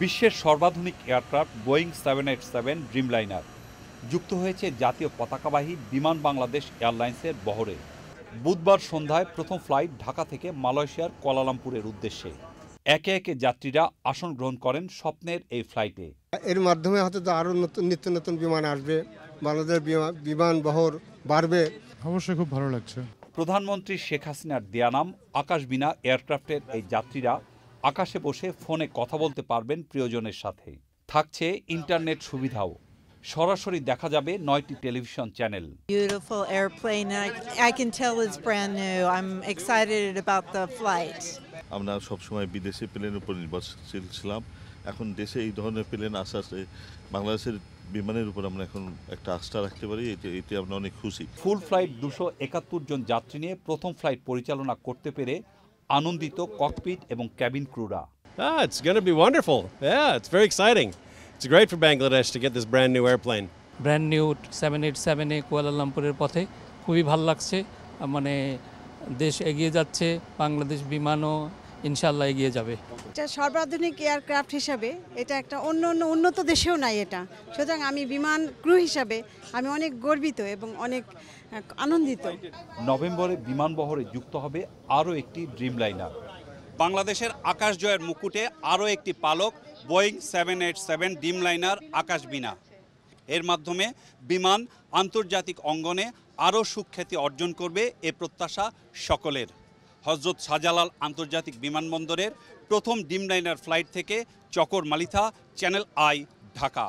বিশ্বের সর্বাধুনিক aircraft Boeing seven eight seven Dreamliner. যুক্ত হয়েছে জাতীয় পতাকাবাহী বিমান বাংলাদেশ এয়ারলাইন্সের বহরে। বুধবার সন্ধ্যায় প্রথম ফ্লাইট ঢাকা থেকে মালয়েশিয়ার কুয়ালালামপুরের উদ্দেশ্যে। একে একে যাত্রীরা আসন গ্রহণ করেন স্বপ্নের এই ফ্লাইটে। এর মাধ্যমে হয়তো আরও নতুন নিত্য নতুন বিমান আসবে বাংলাদেশ বিমা- বিমান বহর বাড়বে। অবশ্যই খুব ভালো লাগছে। প্রধানমন্ত্রী শেখ হাসিনার দেয়া নাম আকাশবিনা এয়ারক্রাফটের এই যাত্রীরা আকাশে বসে ফোনে কথা বলতে পারবেন প্রিয়জনের সাথে থাকছে ইন্টারনেট সুবিধাও সরাসরি দেখা যাবে নয়টি television channel Beautiful airplane. I, I can tell it's brand new. I'm excited about the flight. আমরা সবসময় বিদেশি প্লেনের উপর নির্ভরশীল ছিলাম এখন দেশে এই ধরনের প্লেন আস্তে আস্তে বাংলাদেশের বিমানের উপর আমরা এখন একটা আস্থা রাখতে পারি এতে এতে আমরা অনেক খুশি ফুল ফ্লাইট দুশো একাত্তর জন যাত্রী নিয়ে প্রথম ফ্লাইট পরিচালনা করতে পেরে আনন্দিত ককপিট এবং ক্যাবিন ক্রুরা Ah, it's going to be wonderful. Yeah, it's very exciting. It's great for Bangladesh to get this brand new airplane. Brand new seven eight সেভেনে কুয়ালালামপুরের পথে খুবই ভালো লাগছে মানে দেশ এগিয়ে যাচ্ছে বাংলাদেশ বিমানও ইনশাল্লাহ এগিয়ে যাবে। এটা সর্বাধুনিক এয়ারক্রাফট হিসাবে এটা একটা অন্য অন্য উন্নত দেশেও নাই এটা। সুতরাং আমি বিমান ক্রু হিসাবে আমি অনেক গর্বিত এবং অনেক আনন্দিত। নভেম্বরে বিমানবহরে যুক্ত হবে আরও একটি ড্রিম লাইনার বাংলাদেশের আকাশ জয়ের মুকুটে আরও একটি পালক Boeing seven eight seven Dreamliner আকাশ আকাশবিনা এর মাধ্যমে বিমান আন্তর্জাতিক অঙ্গনে আরও সুখ্যাতি অর্জন করবে এ প্রত্যাশা সকলের। হজরত শাহজালাল আন্তর্জাতিক বিমানবন্দরের প্রথম ডিমলাইনার ফ্লাইট থেকে চকর মালিথা চ্যানেল আই ঢাকা।